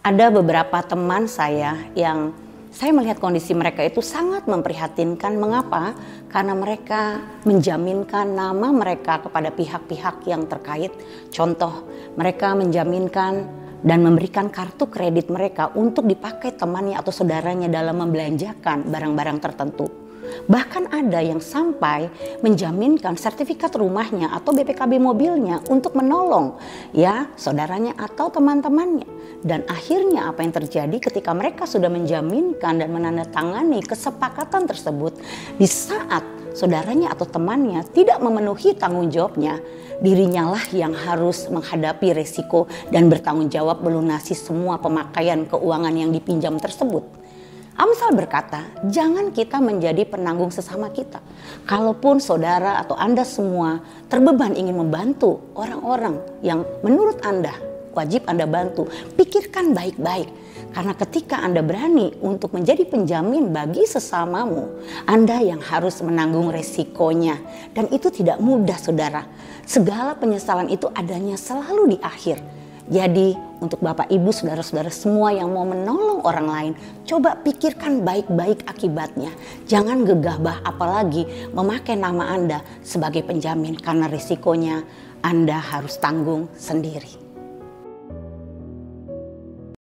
Ada beberapa teman saya yang saya melihat kondisi mereka itu sangat memprihatinkan. Mengapa? Karena mereka menjaminkan nama mereka kepada pihak-pihak yang terkait. Contoh, mereka menjaminkan dan memberikan kartu kredit mereka untuk dipakai temannya atau saudaranya dalam membelanjakan barang-barang tertentu. Bahkan ada yang sampai menjaminkan sertifikat rumahnya atau BPKB mobilnya untuk menolong ya saudaranya atau teman-temannya. Dan akhirnya apa yang terjadi ketika mereka sudah menjaminkan dan menandatangani kesepakatan tersebut di saat saudaranya atau temannya tidak memenuhi tanggung jawabnya, dirinya lah yang harus menghadapi resiko dan bertanggung jawab melunasi semua pemakaian keuangan yang dipinjam tersebut. Amsal berkata, jangan kita menjadi penanggung sesama kita. Kalaupun saudara atau Anda semua terbeban ingin membantu orang-orang yang menurut Anda wajib Anda bantu. Pikirkan baik-baik. Karena ketika Anda berani untuk menjadi penjamin bagi sesamamu, Anda yang harus menanggung resikonya. Dan itu tidak mudah saudara. Segala penyesalan itu adanya selalu di akhir. Jadi untuk Bapak Ibu saudara-saudara semua yang mau menolong orang lain, coba pikirkan baik-baik akibatnya. Jangan gegabah apalagi memakai nama Anda sebagai penjamin karena risikonya Anda harus tanggung sendiri.